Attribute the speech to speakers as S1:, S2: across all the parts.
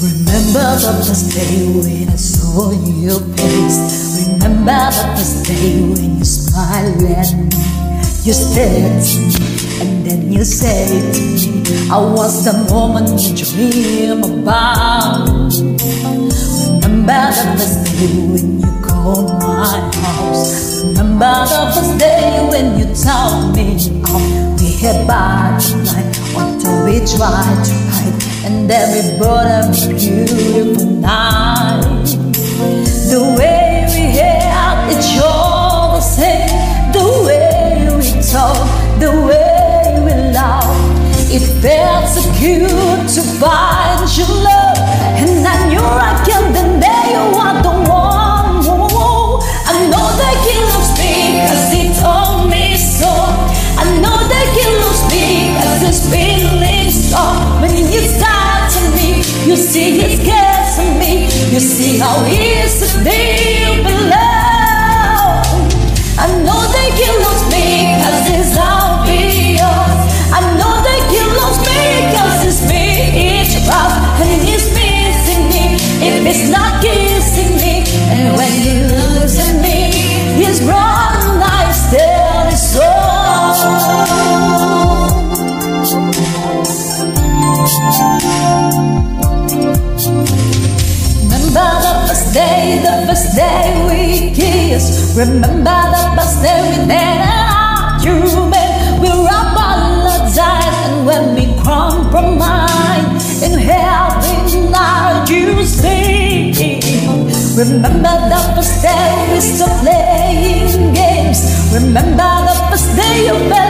S1: Remember the first day when I saw your face. Remember the first day when you smiled at me. You at me and then you said it to me, I was the woman you dream about. Remember the first day when you called my house. Remember the first day when you told me off. We had bad night until we tried to hide, and then we brought a beautiful night. So good to find your love, and I knew I can't deny you are the one. I know that he loves me cause he told me so. I know that he loves me cause his feelings strong. When you start to me, you see cares for me. You see how he is to Remember the first day, the first day we kissed. Remember the first day we made an argument. We apologized and when we compromised in having our you see. Remember the first day we stopped playing games. Remember the first day you fell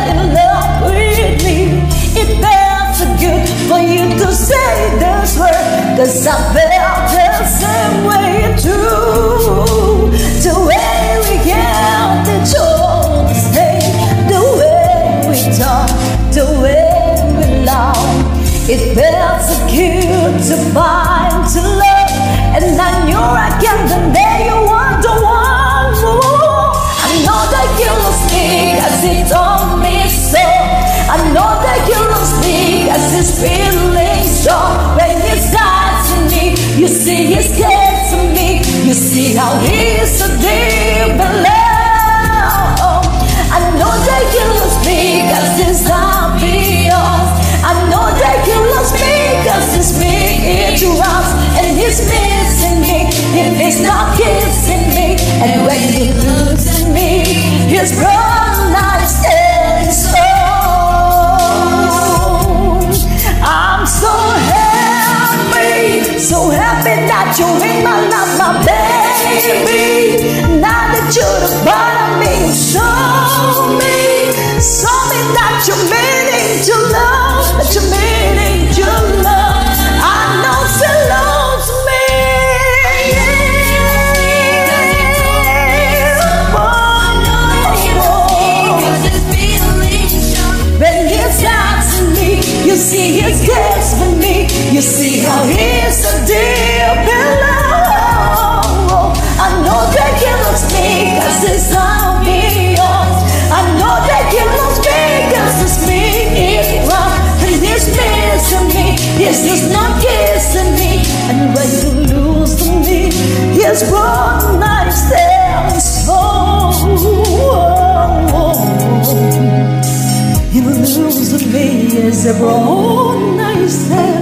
S1: cause I felt the same way too. The way we held each other, say, the way we talk, the way we love. It felt so good to find to love, and I knew I can't it's and he's missing me. If he's not kissing me, and when he looks at me, his brown eyes his own. I'm so happy, so happy that you're in my life, my baby. Now that you're the part of me, show me, show me that you're meaning You see how he's deep in love. I know that he loves me cause it's obvious. I know that he loves me cause it's me. And he's missing me. He's not kissing me. And when you lose to me, his one night stand so. You lose to me as a brown night.